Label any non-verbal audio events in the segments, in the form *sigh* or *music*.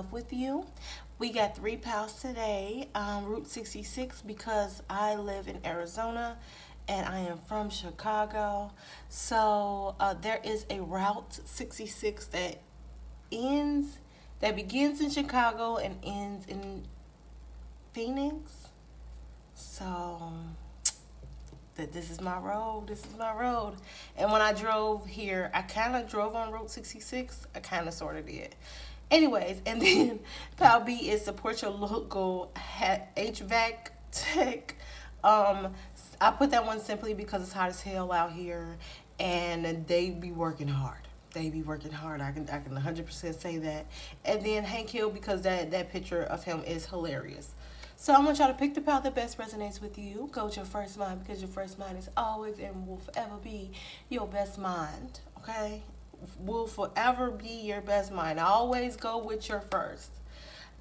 Love with You. We got three pals today. Um, Route 66 because I live in Arizona and I am from Chicago. So uh, there is a Route 66 that ends, that begins in Chicago and ends in Phoenix. So that this is my road, this is my road. And when I drove here, I kind of drove on Route 66. I kind of sort of did. Anyways, and then *laughs* Pal B is support your local HVAC tech. Um, I put that one simply because it's hot as hell out here and they be working hard. They be working hard. I can I can 100% say that. And then Hank Hill because that that picture of him is hilarious. So I want y'all to pick the path that best resonates with you. Go with your first mind because your first mind is always and will forever be your best mind. Okay? Will forever be your best mind. Always go with your first.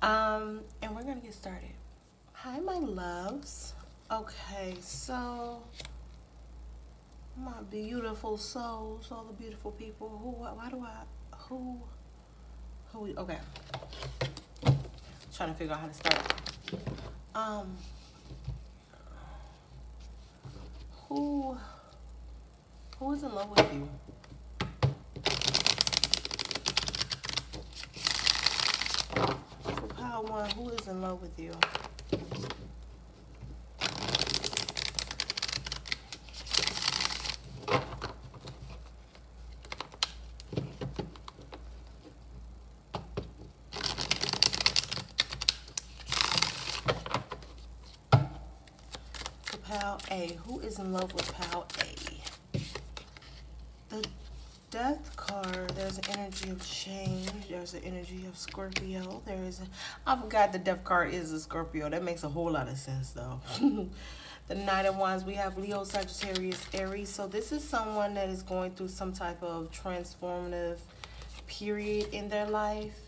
Um, and we're gonna get started. Hi, my loves. Okay, so my beautiful souls, all the beautiful people. Who? Why do I? Who? Who? Okay. Trying to figure out how to start. Um, who, who is in love with you? Power one, who is in love with you? Pal A. Who is in love with Pal A? The Death there's an energy of change. There's an energy of Scorpio. There is a, I forgot the Death card is a Scorpio. That makes a whole lot of sense though. *laughs* the Knight of Wands, we have Leo, Sagittarius, Aries. So this is someone that is going through some type of transformative period in their life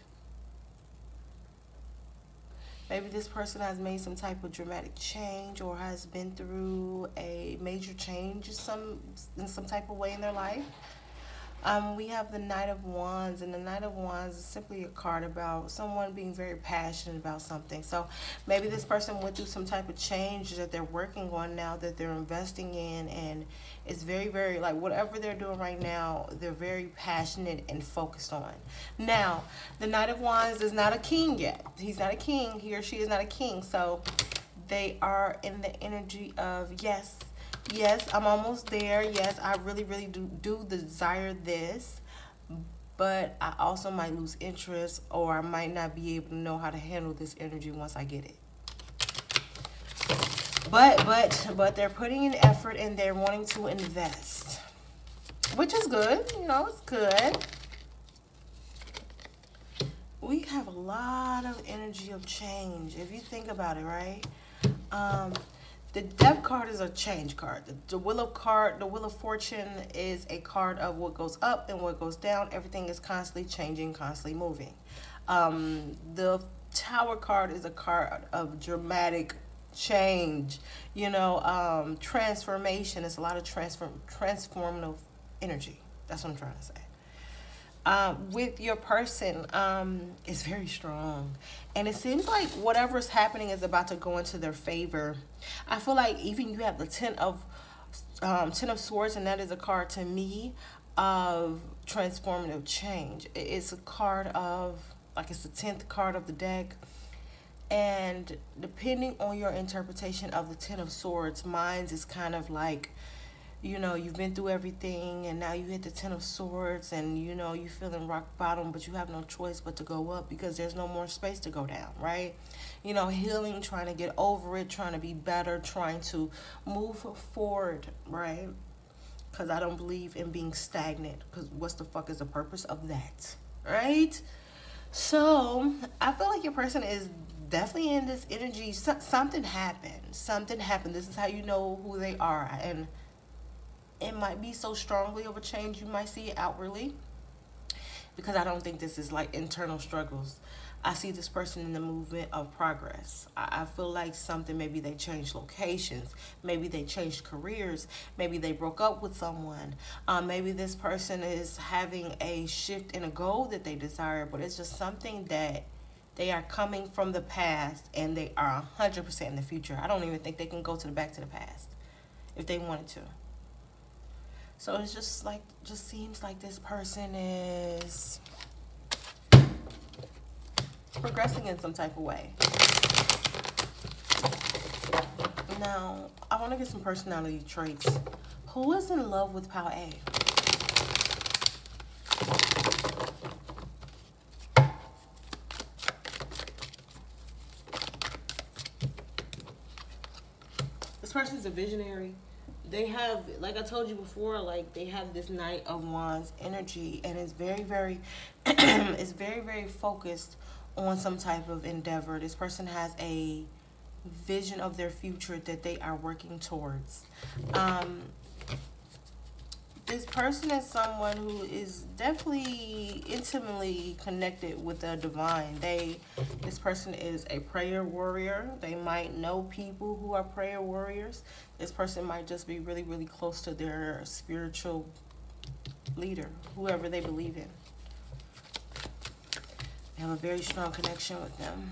Maybe this person has made some type of dramatic change or has been through a major change some, in some type of way in their life. Um, we have the Knight of Wands, and the Knight of Wands is simply a card about someone being very passionate about something. So maybe this person went through some type of change that they're working on now that they're investing in, and it's very, very like whatever they're doing right now, they're very passionate and focused on. Now, the Knight of Wands is not a king yet. He's not a king. He or she is not a king. So they are in the energy of yes yes, I'm almost there. Yes, I really, really do, do desire this. But I also might lose interest or I might not be able to know how to handle this energy once I get it. But, but, but they're putting in effort and they're wanting to invest. Which is good. You know, it's good. We have a lot of energy of change. If you think about it, right? Um, the Death card is a change card. The, the Wheel of card, the Wheel of Fortune is a card of what goes up and what goes down. Everything is constantly changing, constantly moving. Um, the Tower card is a card of dramatic change, you know, um, transformation. It's a lot of transform transformative energy. That's what I'm trying to say. Um, with your person um, is very strong. And it seems like whatever's happening is about to go into their favor. I feel like even you have the Ten of um, Ten of Swords, and that is a card to me of transformative change. It's a card of, like it's the 10th card of the deck. And depending on your interpretation of the Ten of Swords, mine's is kind of like you know you've been through everything and now you hit the ten of swords and you know you're feeling rock bottom but you have no choice but to go up because there's no more space to go down right? You know healing trying to get over it trying to be better trying to move forward right? Because i don't believe in being stagnant because what's the fuck is the purpose of that right? So i feel like your person is definitely in this energy. So, something happened. Something happened. This is how you know who they are. And it might be so strongly of a change you might see outwardly because I don't think this is like internal struggles. I see this person in the movement of progress. I, I feel like something, maybe they changed locations, maybe they changed careers, maybe they broke up with someone, um, maybe this person is having a shift in a goal that they desire, but it's just something that they are coming from the past and they are 100% in the future. I don't even think they can go to the back to the past if they wanted to. So it's just like, just seems like this person is progressing in some type of way. Now, I want to get some personality traits. Who is in love with Pal A? This person is a visionary. They have, like I told you before, like they have this Knight of Wands energy, and it's very, very, *clears throat* it's very, very focused on some type of endeavor. This person has a vision of their future that they are working towards. Um, this person is someone who is definitely intimately connected with the divine. They, this person is a prayer warrior. They might know people who are prayer warriors. This person might just be really, really close to their spiritual leader, whoever they believe in They have a very strong connection with them.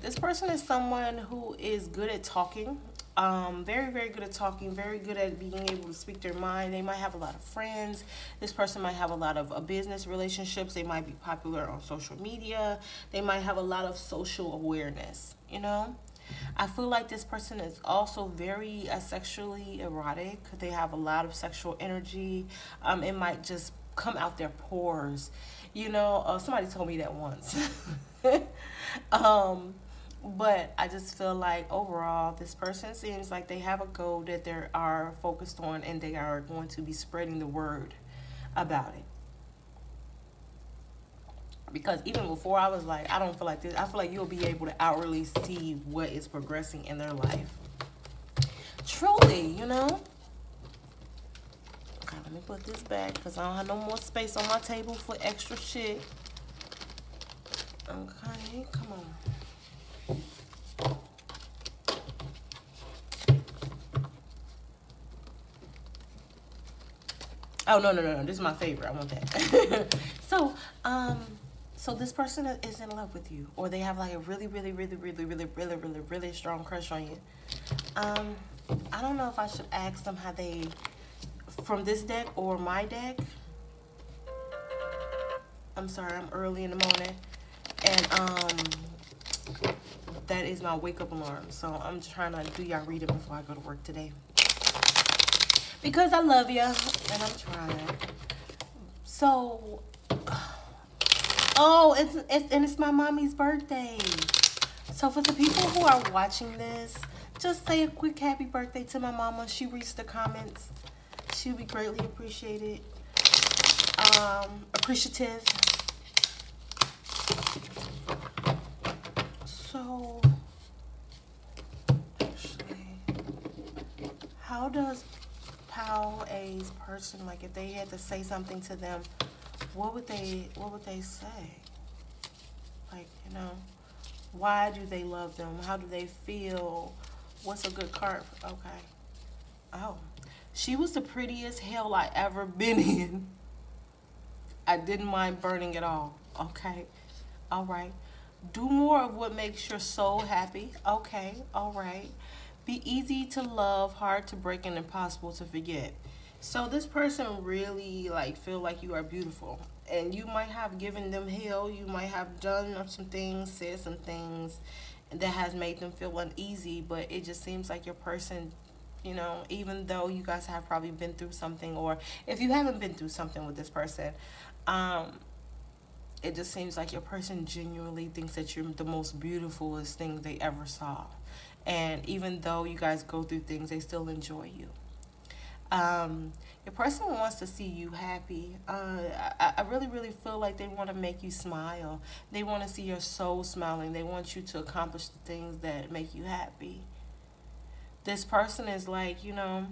This person is someone who is good at talking. Um, very, very good at talking, very good at being able to speak their mind. They might have a lot of friends. This person might have a lot of uh, business relationships. They might be popular on social media. They might have a lot of social awareness, you know? I feel like this person is also very uh, sexually erotic. They have a lot of sexual energy. Um, it might just come out their pores you know, uh, somebody told me that once. *laughs* um, but I just feel like overall, this person seems like they have a goal that they are focused on and they are going to be spreading the word about it. Because even before I was like, I don't feel like this. I feel like you'll be able to outwardly see what is progressing in their life. Truly, you know. Okay, let me put this back because I don't have no more space on my table for extra shit. Okay, come on. Oh, no, no, no, no. This is my favorite. I want that. *laughs* so, um, so this person is in love with you or they have like a really, really, really, really, really, really, really, really strong crush on you. Um, I don't know if I should ask them how they from this deck or my deck. I'm sorry, I'm early in the morning. And um, that is my wake up alarm. So I'm trying to do y'all reading before I go to work today. Because I love you and I'm trying. So, oh, it's, it's, and it's my mommy's birthday. So for the people who are watching this, just say a quick happy birthday to my mama. She reads the comments She'll be greatly appreciated. Um, appreciative. So, actually, how does Pal A's person, like if they had to say something to them, what would they, what would they say? Like, you know, why do they love them? How do they feel? What's a good card? Okay. Oh, she was the prettiest hell I ever *laughs* been in. I didn't mind burning it all. Okay. All right. Do more of what makes your soul happy. Okay. All right. Be easy to love, hard to break, and impossible to forget. So this person really like feel like you are beautiful. And you might have given them hell. You might have done some things, said some things that has made them feel uneasy. But it just seems like your person you know, even though you guys have probably been through something, or if you haven't been through something with this person, um, it just seems like your person genuinely thinks that you're the most beautifulest thing they ever saw. And even though you guys go through things, they still enjoy you. Um, your person wants to see you happy. Uh, I, I really, really feel like they want to make you smile. They want to see your soul smiling. They want you to accomplish the things that make you happy this person is like, you know,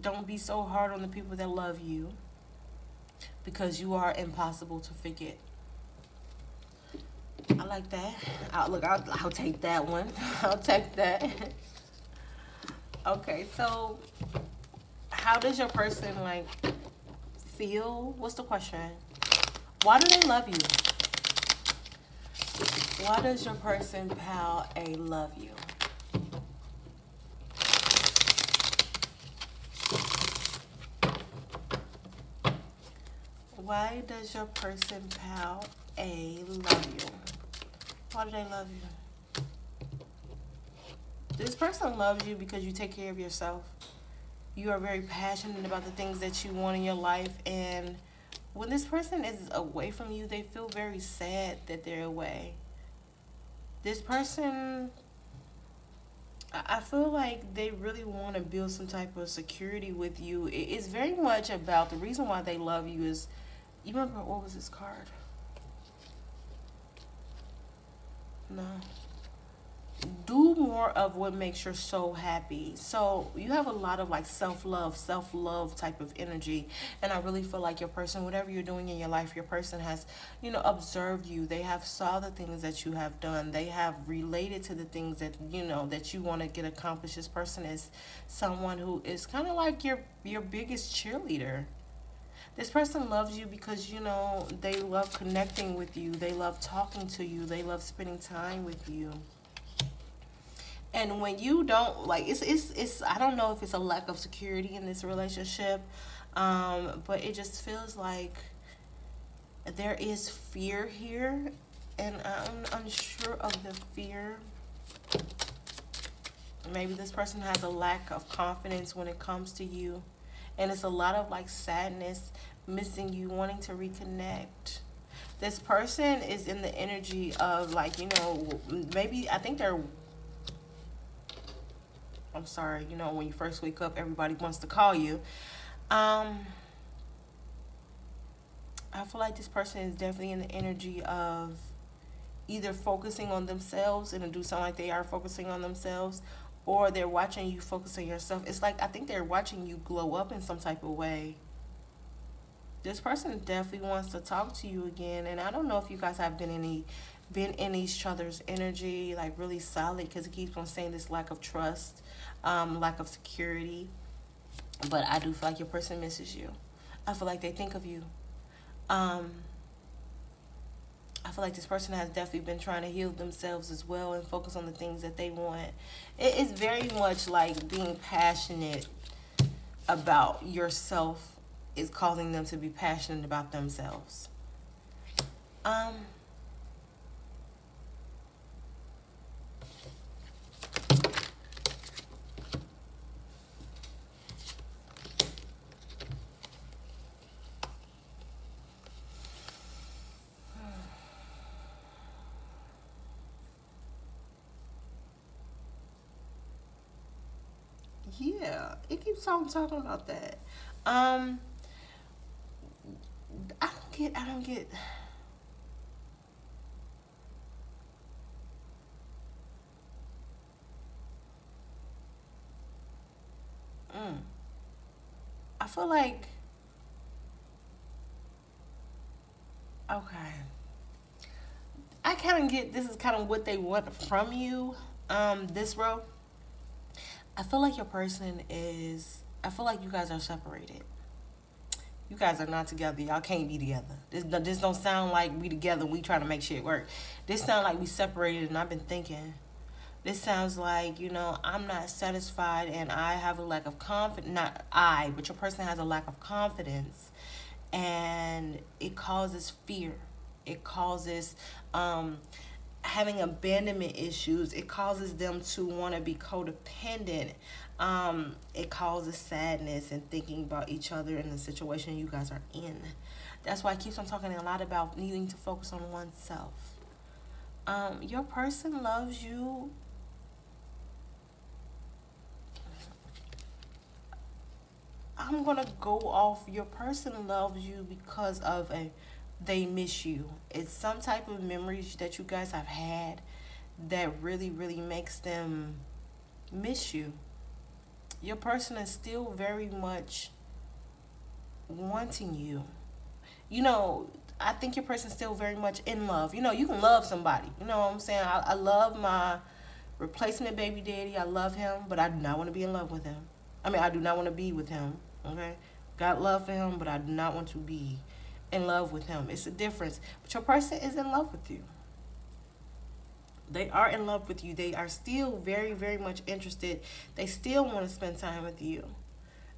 don't be so hard on the people that love you. because you are impossible to forget. I like that. I'll, look, I'll, I'll take that one. *laughs* I'll take that. okay, so how does your person like feel? What's the question? Why do they love you? Why does your person, pal A, love you? Why does your person, pal A, love you? Why do they love you? This person loves you because you take care of yourself. You are very passionate about the things that you want in your life. And when this person is away from you, they feel very sad that they're away. This person, I feel like they really want to build some type of security with you. It's very much about the reason why they love you is, you remember, what was this card? No. Do more of what makes your soul happy. So you have a lot of like self-love, self-love type of energy. And I really feel like your person, whatever you're doing in your life, your person has, you know, observed you. They have saw the things that you have done. They have related to the things that, you know, that you want to get accomplished. This person is someone who is kind of like your, your biggest cheerleader this person loves you because you know they love connecting with you. They love talking to you. They love spending time with you. And when you don't like it's it's it's i don't know if it's a lack of security in this relationship um but it just feels like there is fear here. And i'm unsure of the fear. Maybe this person has a lack of confidence when it comes to you and it's a lot of like sadness missing you wanting to reconnect. This person is in the energy of like you know maybe i think they're i'm sorry you know when you first wake up everybody wants to call you. Um i feel like this person is definitely in the energy of either focusing on themselves and it do sound like they are focusing on themselves or they're watching you focus on yourself. It's like I think they're watching you glow up in some type of way. This person definitely wants to talk to you again, and I don't know if you guys have been any been in each other's energy like really solid because it keeps on saying this lack of trust, um, lack of security. But I do feel like your person misses you. I feel like they think of you. Um, I feel like this person has definitely been trying to heal themselves as well and focus on the things that they want. It is very much like being passionate about yourself is causing them to be passionate about themselves. Um, keeps talking about that. Um, I don't get, I don't get. Mm. I feel like, okay. I kind of get this is kind of what they want from you, um, this row. I feel like your person is, I feel like you guys are separated. You guys are not together. Y'all can't be together. This, this don't sound like we together. We trying to make shit work. This sound like we separated and I've been thinking. This sounds like, you know, I'm not satisfied and I have a lack of confidence. Not I, but your person has a lack of confidence. And it causes fear. It causes um, having abandonment issues it causes them to want to be codependent. Um, it causes sadness and thinking about each other in the situation you guys are in. That's why i keep on talking a lot about needing to focus on oneself. Um, your person loves you. I'm gonna go off your person loves you because of a they miss you. It's some type of memories that you guys have had that really, really makes them miss you. Your person is still very much wanting you. you know, I think your person's still very much in love. You know, you can love somebody. You know what I'm saying? I, I love my replacement baby daddy. I love him, but I do not want to be in love with him. I mean, I do not want to be with him. Okay? Got love for him, but I do not want to be in love with him. It's a difference. But your person is in love with you. They are in love with you. They are still very, very much interested. They still want to spend time with you.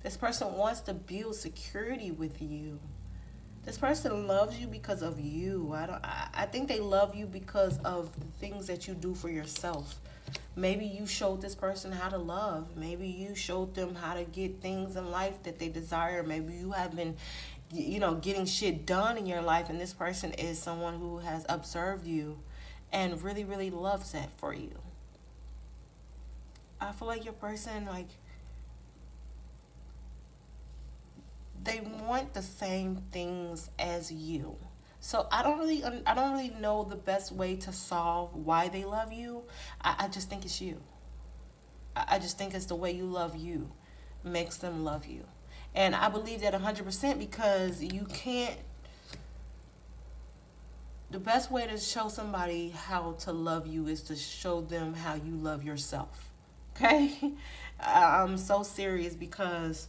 This person wants to build security with you. This person loves you because of you. I don't I, I think they love you because of the things that you do for yourself. Maybe you showed this person how to love. Maybe you showed them how to get things in life that they desire. Maybe you have been you know getting shit done in your life and this person is someone who has observed you and really really loves that for you. I feel like your person like they want the same things as you. So I don't really I don't really know the best way to solve why they love you. I, I just think it's you. I, I just think it's the way you love you makes them love you. And I believe that 100% because you can't the best way to show somebody how to love you is to show them how you love yourself. *laughs* Okay? I'm so serious because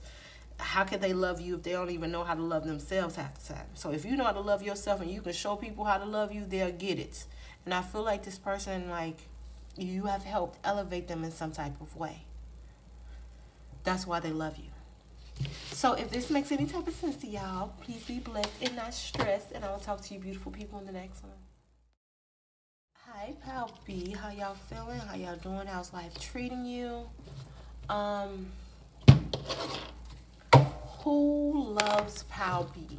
how can they love you if they don't even know how to love themselves half the time? So if you know how to love yourself and you can show people how to love you, they'll get it. And I feel like this person, like, you have helped elevate them in some type of way. That's why they love you. So if this makes any type of sense to y'all, please be blessed and not stressed. And I will talk to you beautiful people in the next one. Hi, Pal B. How y'all feeling? How y'all doing? How's life treating you? Um who loves Pal B?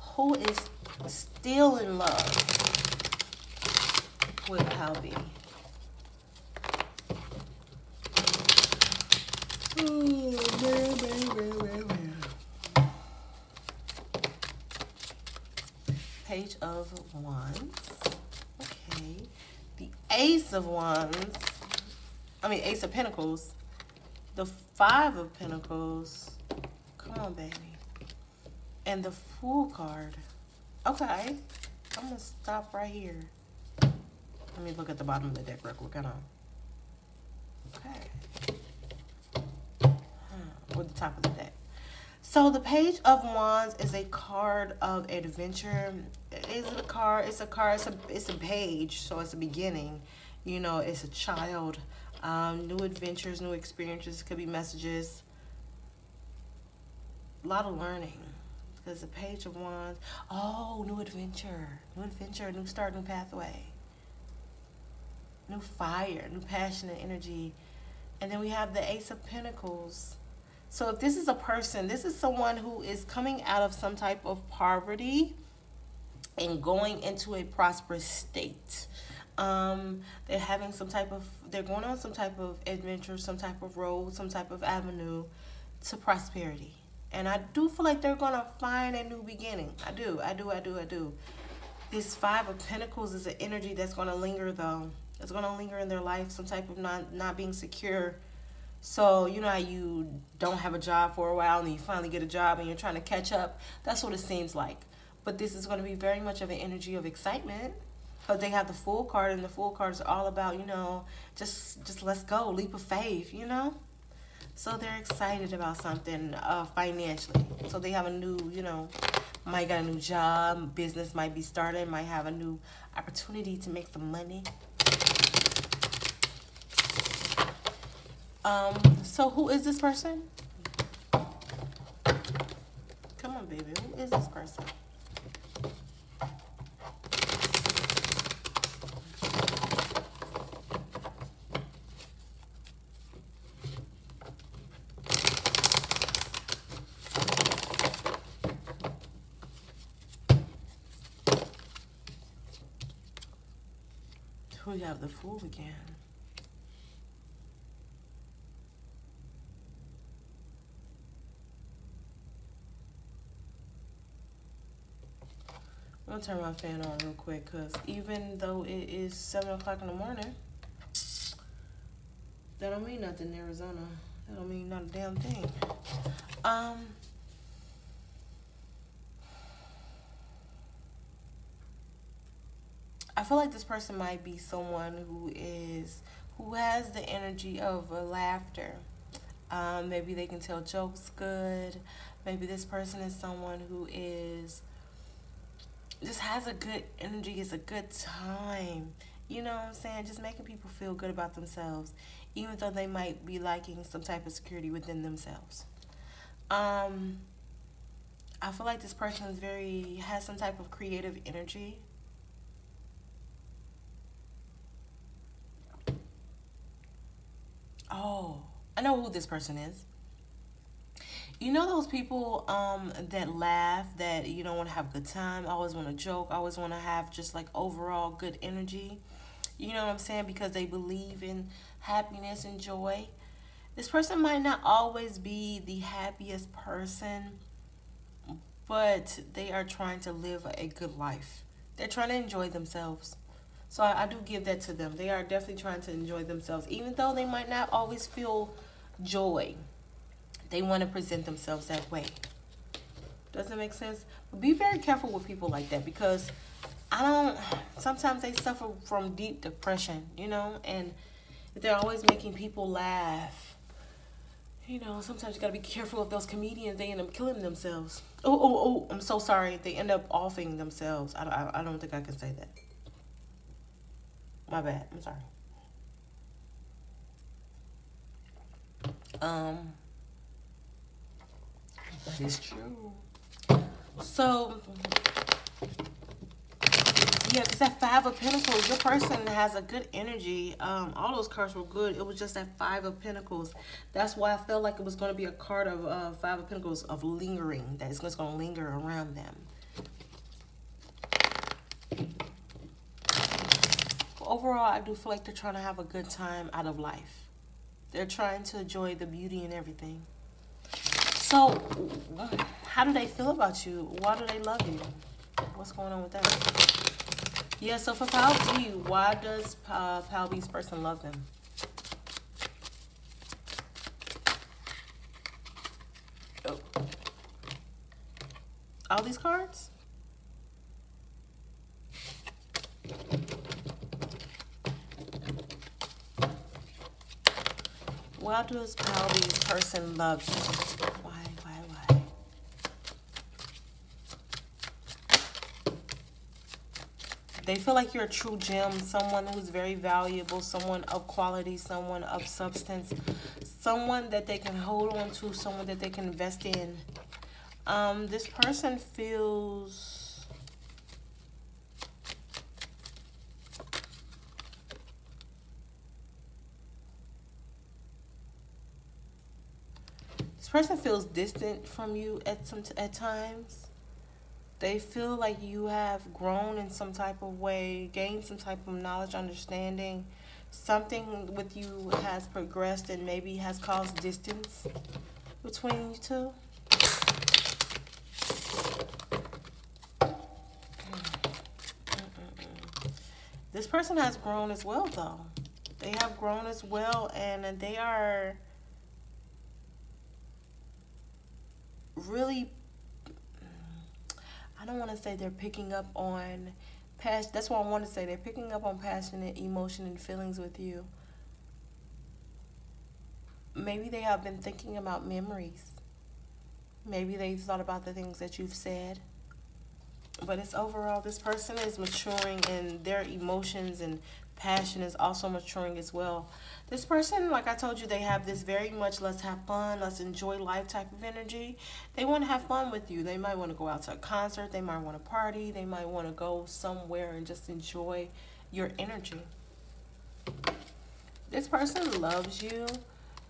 Who is still in love with Pal B? Page of Wands. Okay. The Ace of Wands I mean, Ace of Pentacles. The Five of Pentacles. Come on, baby. And the Fool card. Okay. I'm going to stop right here. Let me look at the bottom of the deck real quick. Hold. Okay. Top of the deck. So the Page of Wands is a card of adventure. Is it a card? It's a card. It's a, it's a page. So it's a beginning. You know, it's a child um, new adventures, new experiences, could be messages. A lot of learning. Because the page of wands. Oh, new adventure. New adventure, new start, new pathway. New fire, new passion and energy. And then we have the Ace of Pentacles. So if this is a person, this is someone who is coming out of some type of poverty and going into a prosperous state. Um, they're having some type of they're going on some type of adventure some type of road some type of avenue to prosperity. And i do feel like they're gonna find a new beginning. I do i do i do i do. This five of pentacles is an energy that's gonna linger though. It's gonna linger in their life some type of not not being secure so you know how you don't have a job for a while and you finally get a job and you're trying to catch up? That's what it seems like. But this is going to be very much of an energy of excitement but they have the Fool card and the Fool card is all about you know just just let's go leap of faith you know? So they're excited about something uh, financially. So they have a new you know might got a new job business might be started might have a new opportunity to make some money um so who is this person come on baby who is this person we have the Fool again. I'm gonna turn my fan on real quick because even though it is 7 o'clock in the morning, that don't mean nothing in Arizona. That don't mean not a damn thing. Um. I feel like this person might be someone who is who has the energy of laughter. Um, maybe they can tell jokes good. Maybe this person is someone who is just has a good energy, is a good time. You know what I'm saying? Just making people feel good about themselves, even though they might be lacking some type of security within themselves. Um, I feel like this person is very has some type of creative energy. Oh, I know who this person is. You know those people um, that laugh, that you don't want to have a good time, always want to joke, always want to have just like overall good energy. You know what I'm saying? Because they believe in happiness and joy. This person might not always be the happiest person, but they are trying to live a good life. They're trying to enjoy themselves. So I, I do give that to them. They are definitely trying to enjoy themselves, even though they might not always feel joy. They want to present themselves that way. Doesn't make sense? But be very careful with people like that because I don't, sometimes they suffer from deep depression, you know, and they're always making people laugh. You know, sometimes you gotta be careful of those comedians. They end up killing themselves. Oh, oh, oh! I'm so sorry. They end up offing themselves. I, I, I don't think I can say that. My bad. I'm sorry. Um, that is true. So, yeah, because that Five of Pentacles, your person has a good energy. Um, all those cards were good. It was just that Five of Pentacles. That's why I felt like it was going to be a card of uh, Five of Pentacles of lingering. That just going to linger around them. Overall, I do feel like they're trying to have a good time out of life. They're trying to enjoy the beauty and everything. So, how do they feel about you? Why do they love you? What's going on with that? Yeah, so for Pal B, why does Pal B's person love them? Oh. All these cards? Why does Pal B's person love you? Why, why, why? They feel like you're a true gem, someone who's very valuable, someone of quality, someone of substance, someone that they can hold on to, someone that they can invest in. Um, this person feels This person feels distant from you at some at times. They feel like you have grown in some type of way, gained some type of knowledge, understanding. Something with you has progressed and maybe has caused distance between you two. This person has grown as well, though. They have grown as well, and they are really I don't want to say they're picking up on past that's what I want to say they're picking up on passionate emotion and feelings with you. Maybe they have been thinking about memories. Maybe they've thought about the things that you've said. But it's overall this person is maturing in their emotions and passion is also maturing as well. This person, like I told you, they have this very much let's have fun, let's enjoy life type of energy. They want to have fun with you. They might want to go out to a concert, they might want to party, they might want to go somewhere and just enjoy your energy. This person loves you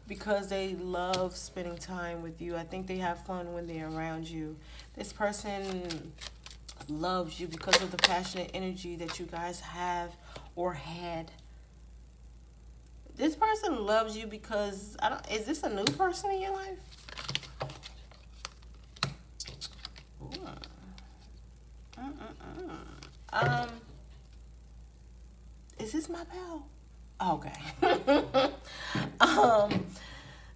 because they love spending time with you. I think they have fun when they're around you. This person loves you because of the passionate energy that you guys have or had. This person loves you because I don't is this a new person in your life? Mm -mm. Um is this my pal? Okay. *laughs* um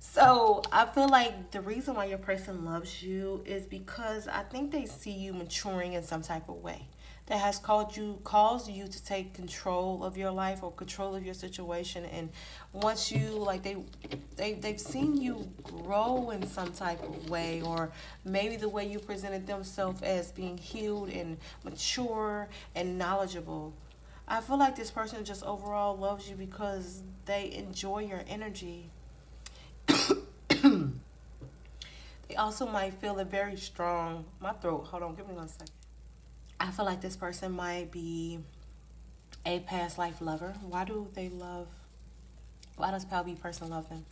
So I feel like the reason why your person loves you is because I think they see you maturing in some type of way that has called you caused you to take control of your life or control of your situation. And once you like they they they've seen you grow in some type of way or maybe the way you presented themselves as being healed and mature and knowledgeable. I feel like this person just overall loves you because they enjoy your energy. *coughs* They also might feel a very strong. My throat hold on give me one second I feel like this person might be a past life lover. Why do they love? Why does Pal B person love them?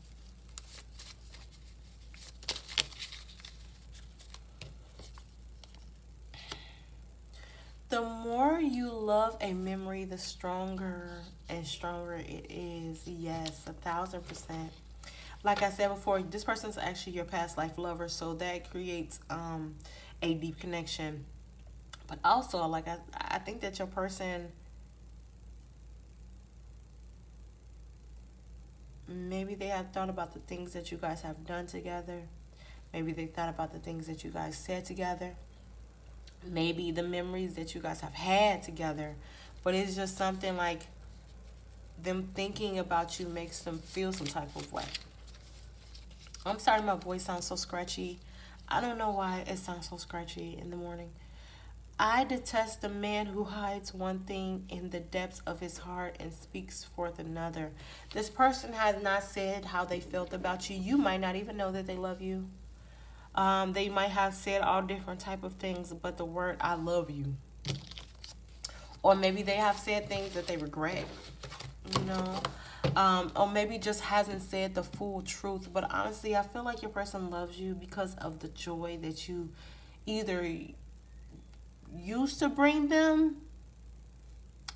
The more you love a memory, the stronger and stronger it is. Yes, a thousand percent. Like I said before, this person's actually your past life lover, so that creates um, a deep connection but also, like I, I think that your person maybe they have thought about the things that you guys have done together. Maybe they thought about the things that you guys said together. Maybe the memories that you guys have had together. But it's just something like them thinking about you makes them feel some type of way. I'm sorry my voice sounds so scratchy. I don't know why it sounds so scratchy in the morning. I detest the man who hides one thing in the depths of his heart and speaks forth another. This person has not said how they felt about you. You might not even know that they love you. Um, they might have said all different type of things, but the word "I love you," or maybe they have said things that they regret. You know, um, or maybe just hasn't said the full truth. But honestly, I feel like your person loves you because of the joy that you either used to bring them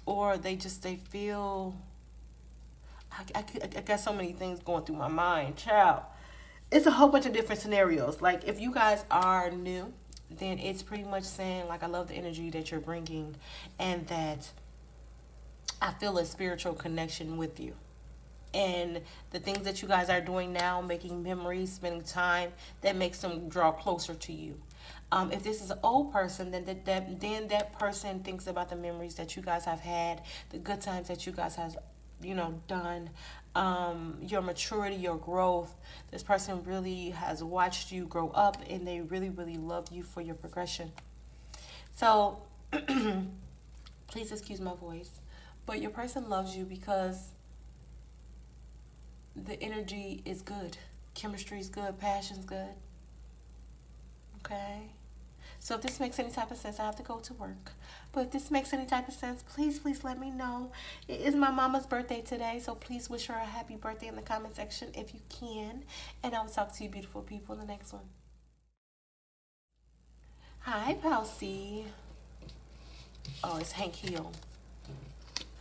or they just they feel I, I, I got so many things going through my mind child. It's a whole bunch of different scenarios. Like if you guys are new then it's pretty much saying like i love the energy that you're bringing and that i feel a spiritual connection with you. And the things that you guys are doing now making memories spending time that makes them draw closer to you um, if this is an old person, then that, that then that person thinks about the memories that you guys have had, the good times that you guys have, you know, done, um, your maturity, your growth. This person really has watched you grow up, and they really, really love you for your progression. So, *clears throat* please excuse my voice, but your person loves you because the energy is good, chemistry is good, passion's good. Okay. So if this makes any type of sense, I have to go to work. But if this makes any type of sense, please, please let me know. It is my mama's birthday today, so please wish her a happy birthday in the comment section if you can. And I will talk to you beautiful people in the next one. Hi, Palsy. Oh, it's Hank Hill.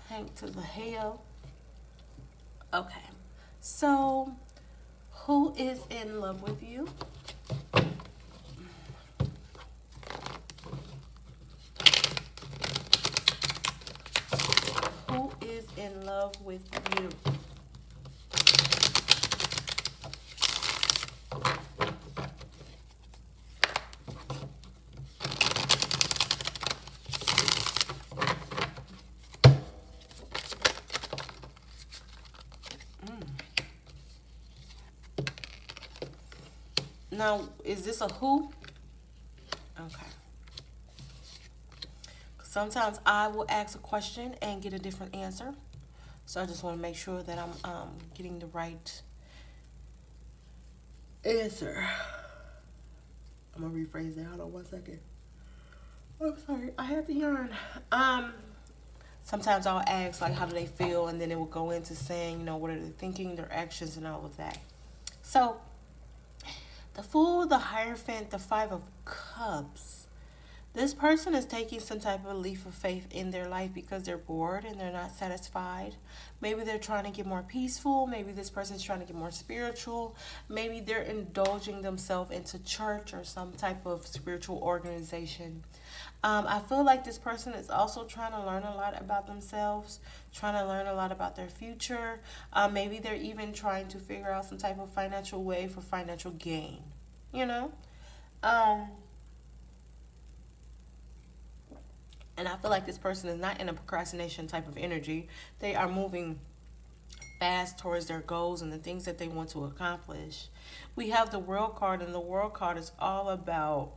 Hank to the hill. Okay. So, who is in love with you? in love with you. Mm. Now, is this a who? Okay. Sometimes I will ask a question and get a different answer. So I just want to make sure that I'm um, getting the right answer. I'm gonna rephrase that. Hold on one second. I'm sorry. I had to yarn. Um, sometimes I'll ask like, how do they feel, and then it will go into saying, you know, what are they thinking, their actions, and all of that. So, the Fool, the Hierophant, the Five of Cups. This person is taking some type of leap of faith in their life because they're bored and they're not satisfied. Maybe they're trying to get more peaceful. Maybe this person's trying to get more spiritual. Maybe they're indulging themselves into church or some type of spiritual organization. Um, I feel like this person is also trying to learn a lot about themselves, trying to learn a lot about their future. Um, maybe they're even trying to figure out some type of financial way for financial gain. You know? Um, and I feel like this person is not in a procrastination type of energy. They are moving fast towards their goals and the things that they want to accomplish. We have the world card, and the world card is all about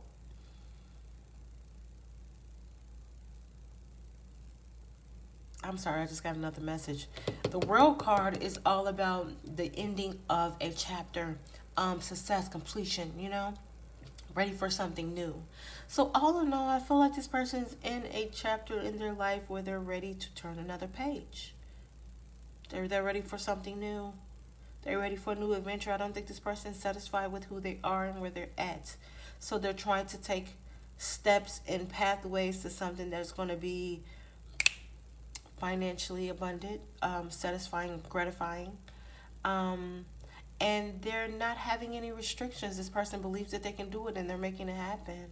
I'm sorry, I just got another message. The world card is all about the ending of a chapter, um, success, completion, you know, ready for something new. So, all in all, I feel like this person's in a chapter in their life where they're ready to turn another page. They're, they're ready for something new. They're ready for a new adventure. I don't think this person's satisfied with who they are and where they're at. So, they're trying to take steps and pathways to something that's going to be financially abundant, um, satisfying, gratifying. Um, and they're not having any restrictions. This person believes that they can do it and they're making it happen.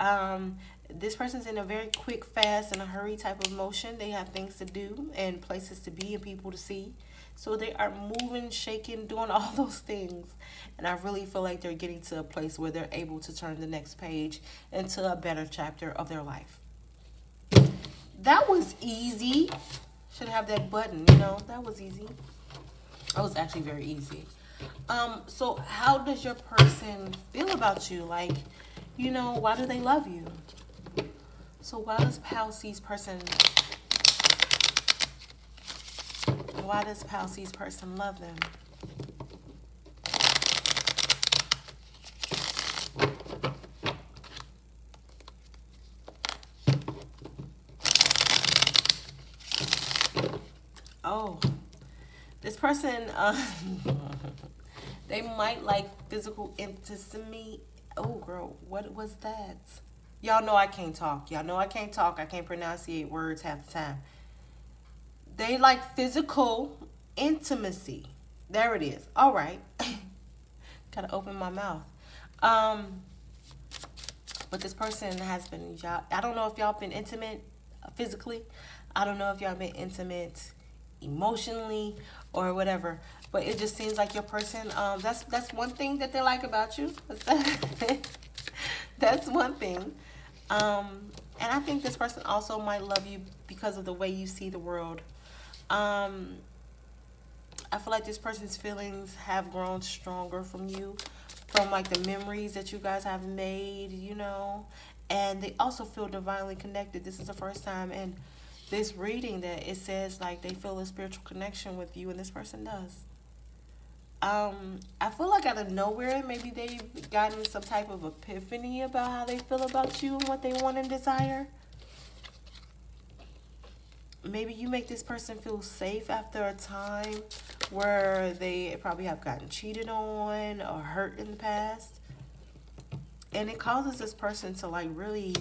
Um, this person's in a very quick, fast, and a hurry type of motion. They have things to do and places to be and people to see. So they are moving, shaking, doing *laughs* all those things. And I really feel like they're getting to a place where they're able to turn the next page into a better chapter of their life. That was easy. Should have that button, you know. That was easy. That was actually very easy. Um, so how does your person feel about you? Like, you know, why do they love you? So why does Pile C's person why does Pile C's person love them? Oh, this person, uh, *laughs* they might like physical intimacy. Oh, girl, what was that? Y'all know I can't talk. Y'all know I can't talk. I can't pronunciate words half the time. They like physical intimacy. There it is. All right. *laughs* Gotta open my mouth. Um, but this person has been y'all. I don't know if y'all been intimate physically. I don't know if y'all been intimate emotionally or whatever. But it just seems like your person. Um, that's that's one thing that they like about you. *laughs* that's one thing. Um, and I think this person also might love you because of the way you see the world. Um, I feel like this person's feelings have grown stronger from you, from like the memories that you guys have made, you know, and they also feel divinely connected. This is the first time in this reading that it says like they feel a spiritual connection with you, and this person does. Um, I feel like out of nowhere, maybe they've gotten some type of epiphany about how they feel about you and what they want and desire. Maybe you make this person feel safe after a time where they probably have gotten cheated on or hurt in the past. And it causes this person to like really,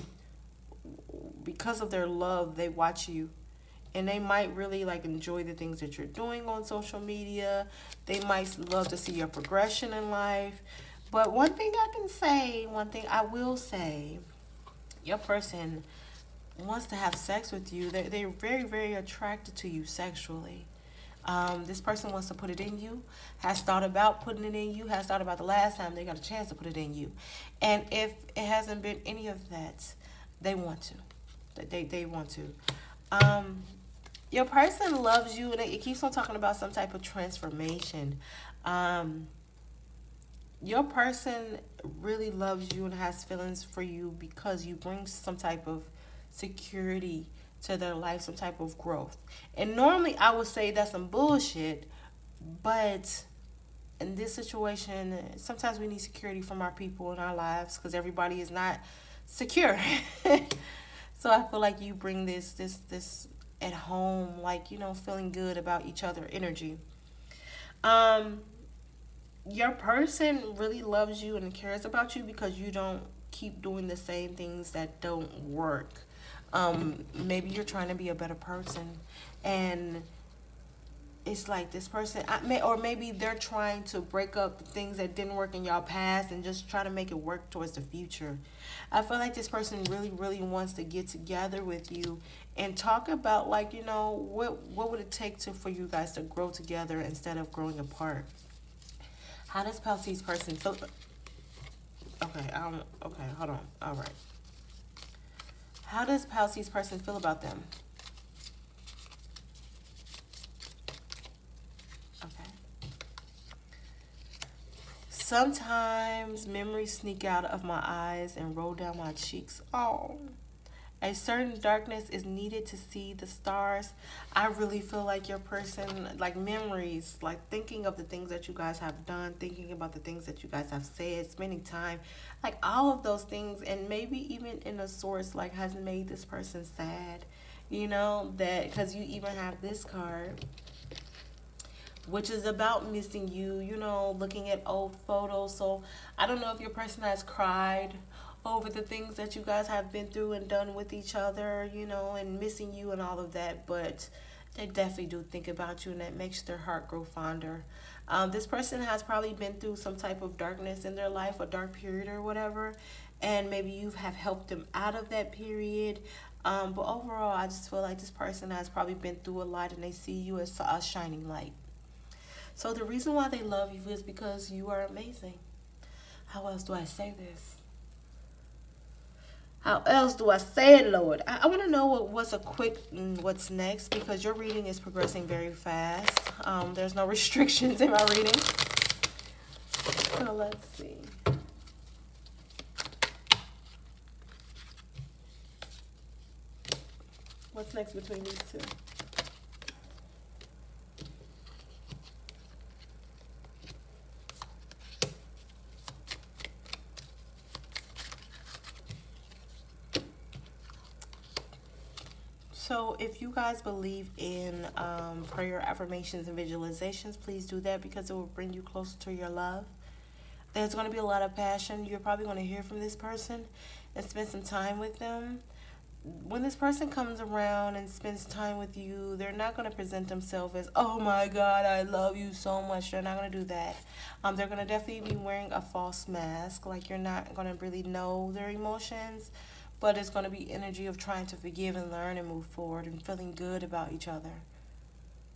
because of their love, they watch you and they might really like enjoy the things that you're doing on social media. They might love to see your progression in life. But one thing I can say, one thing I will say, your person wants to have sex with you. They're, they're very, very attracted to you sexually. Um, this person wants to put it in you, has thought about putting it in you, has thought about the last time they got a chance to put it in you. And if it hasn't been any of that, they want to. They, they want to. Um, your person loves you and it keeps on talking about some type of transformation. Um, your person really loves you and has feelings for you because you bring some type of security to their life some type of growth. And normally i would say that's some bullshit but in this situation sometimes we need security from our people in our lives because everybody is not secure. *laughs* So i feel like you bring this this this at home, like, you know, feeling good about each other energy. Um, your person really loves you and cares about you because you don't keep doing the same things that don't work. Um, maybe you're trying to be a better person, and it's like this person, I may, or maybe they're trying to break up things that didn't work in y'all past and just try to make it work towards the future. I feel like this person really, really wants to get together with you and talk about like you know what what would it take to for you guys to grow together instead of growing apart. How does Pile C's person feel? Okay. Okay, hold on. All right. How does Pile C's person feel about them? Okay. Sometimes memories sneak out of my eyes and roll down my cheeks. Oh. A certain darkness is needed to see the stars. I really feel like your person, like memories, like thinking of the things that you guys have done, thinking about the things that you guys have said, spending time, like all of those things, and maybe even in a source like has made this person sad, you know, that because you even have this card which is about missing you, you know, looking at old photos. So I don't know if your person has cried over the things that you guys have been through and done with each other, you know, and missing you and all of that. But they definitely do think about you, and that makes their heart grow fonder. Um, this person has probably been through some type of darkness in their life, a dark period or whatever, and maybe you have helped them out of that period. Um, but overall, I just feel like this person has probably been through a lot, and they see you as a shining light. So the reason why they love you is because you are amazing. How else do I say this? How else do I say it, Lord? I, I want to know what, what's a quick mm, what's next because your reading is progressing very fast. Um, there's no *laughs* restrictions in my reading. So let's see. What's next between these two? So if you guys believe in um, prayer affirmations and visualizations, please do that because it will bring you closer to your love. There's going to be a lot of passion. You're probably going to hear from this person and spend some time with them. When this person comes around and spends time with you, they're not going to present themselves as, oh my God, I love you so much. They're not going to do that. Um, they're going to definitely be wearing a false mask. Like you're not going to really know their emotions but it's going to be energy of trying to forgive and learn and move forward and feeling good about each other.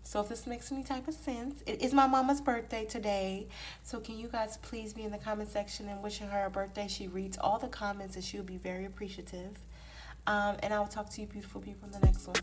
So if this makes any type of sense, it is my mama's birthday today. So can you guys please be in the comment section and wishing her a birthday? She reads all the comments and she'll be very appreciative. Um, and I will talk to you beautiful people in the next one.